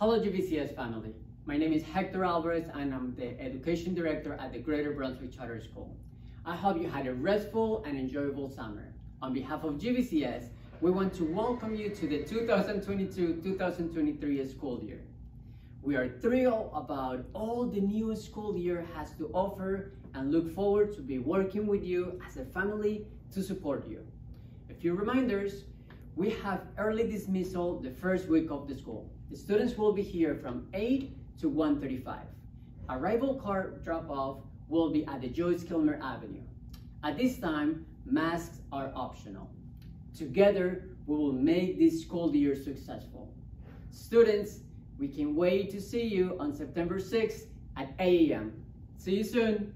Hello GBCS family. My name is Hector Alvarez and I'm the Education Director at the Greater Brunswick Charter School. I hope you had a restful and enjoyable summer. On behalf of GBCS, we want to welcome you to the 2022-2023 school year. We are thrilled about all the new school year has to offer and look forward to be working with you as a family to support you. A few reminders, we have early dismissal the first week of the school. The students will be here from 8 to 1.35. Arrival car drop-off will be at the Joyce Kilmer Avenue. At this time, masks are optional. Together, we will make this school year successful. Students, we can wait to see you on September 6th at 8 a.m. See you soon.